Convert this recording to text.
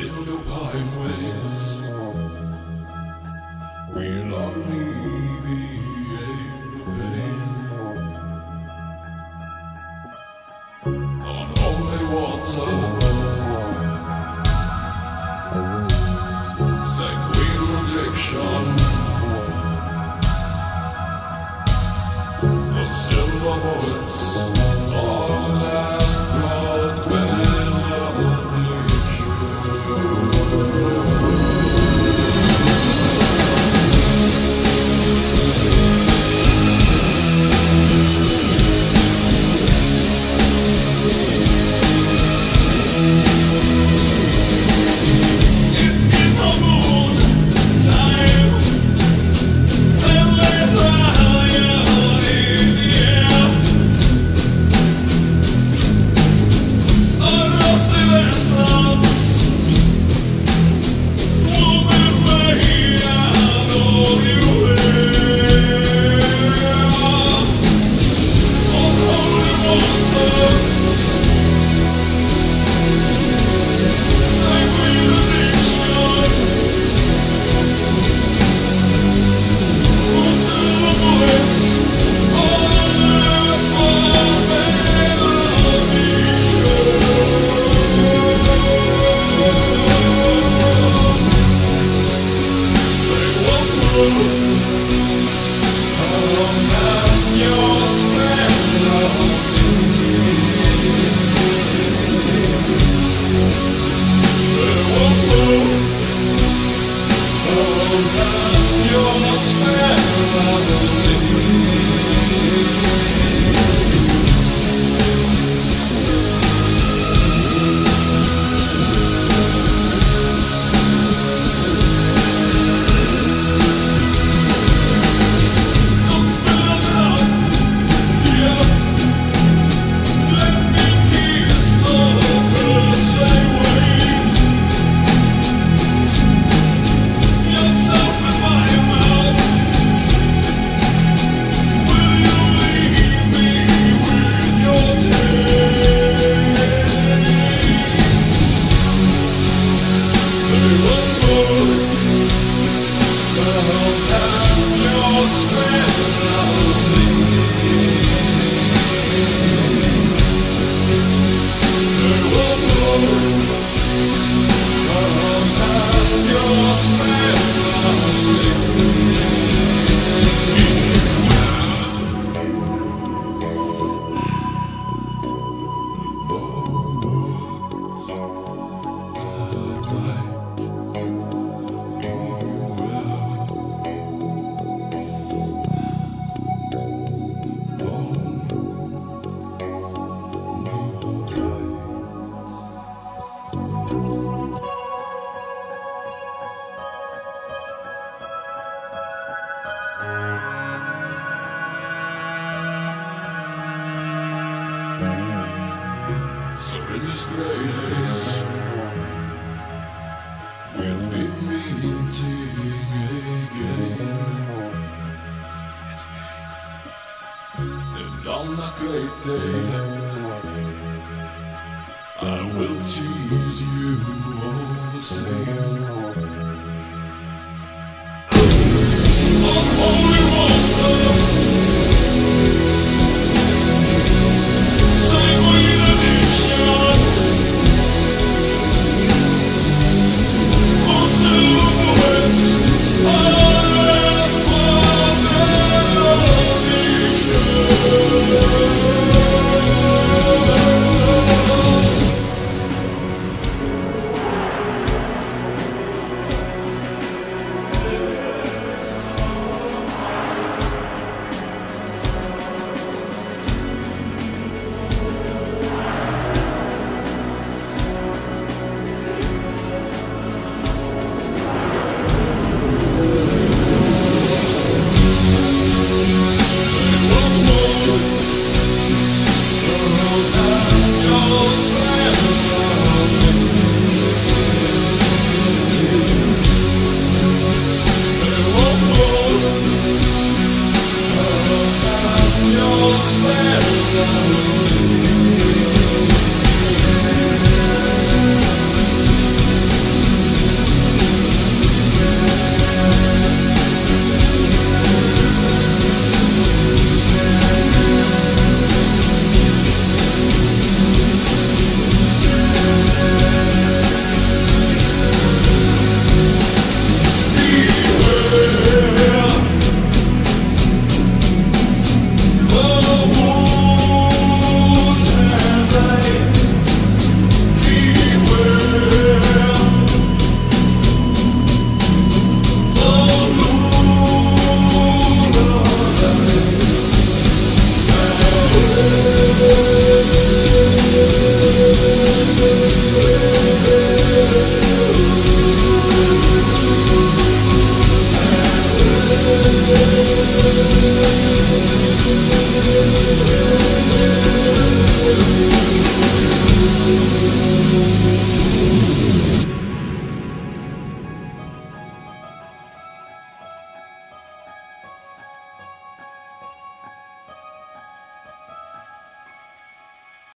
in your pine ways. We love me. these We'll again? And on that great day I will tease you all the same. Unholy